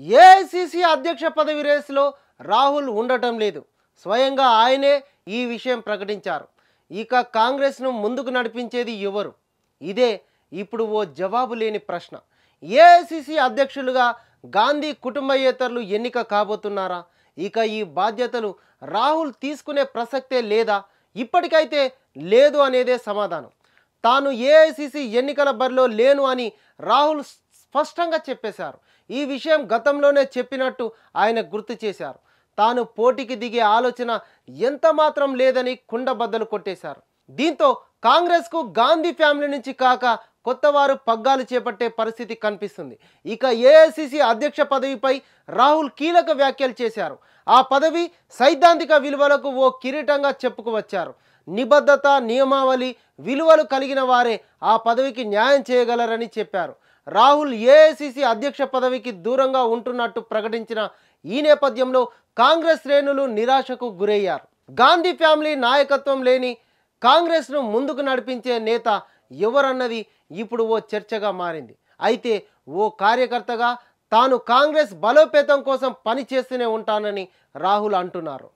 AICC అధ్యక్ష పదవి రేసులో రాహుల్ ఉండటం లేదు. స్వయంగా ఆయనే ఈ విషయం ప్రకటించారు. ఇక కాంగ్రెస్ను ముందుకు నడిపించేది ఎవరు? ఇదే ఇప్పుడు ఓ జవాబు లేని ప్రశ్న. ఏఐసిసి అధ్యక్షులుగా గాంధీ కుటుంబయేతరులు ఎన్నిక కాబోతున్నారా? ఇక ఈ బాధ్యతలు రాహుల్ తీసుకునే ప్రసక్తే లేదా? ఇప్పటికైతే లేదు అనేదే సమాధానం. తాను ఏఐసిసి ఎన్నికల బరిలో లేను అని రాహుల్ స్పష్టంగా చెప్పేశారు. ఈ విషయం గతంలోనే చెప్పినట్టు ఆయన గుర్తు చేశారు. తాను పోటీకి దిగే ఆలోచన ఎంత మాత్రం లేదని కుండబద్దలు కొట్టేశారు. దీంతో కాంగ్రెస్కు గాంధీ ఫ్యామిలీ నుంచి కాక కొత్తవారు పగ్గాలు చేపట్టే పరిస్థితి కనిపిస్తుంది. ఇక ఏఐసిసి అధ్యక్ష పదవిపై రాహుల్ కీలక వ్యాఖ్యలు చేశారు. ఆ పదవి సైద్ధాంతిక విలువలకు ఓ కిరీటంగా చెప్పుకువచ్చారు నిబద్ధత నియమావళి విలువలు కలిగిన వారే ఆ పదవికి న్యాయం చేయగలరని చెప్పారు. రాహుల్ ఏఐసిసి అధ్యక్ష పదవికి దూరంగా ఉంటున్నట్టు ప్రకటించిన ఈ నేపథ్యంలో కాంగ్రెస్ శ్రేణులు నిరాశకు గురయ్యారు. గాంధీ ఫ్యామిలీ నాయకత్వం లేని కాంగ్రెస్ను ముందుకు నడిపించే నేత ఎవరన్నది ఇప్పుడు ఓ చర్చగా మారింది. అయితే ఓ కార్యకర్తగా తాను కాంగ్రెస్ బలోపేతం కోసం పనిచేస్తూనే ఉంటానని రాహుల్ అంటున్నారు.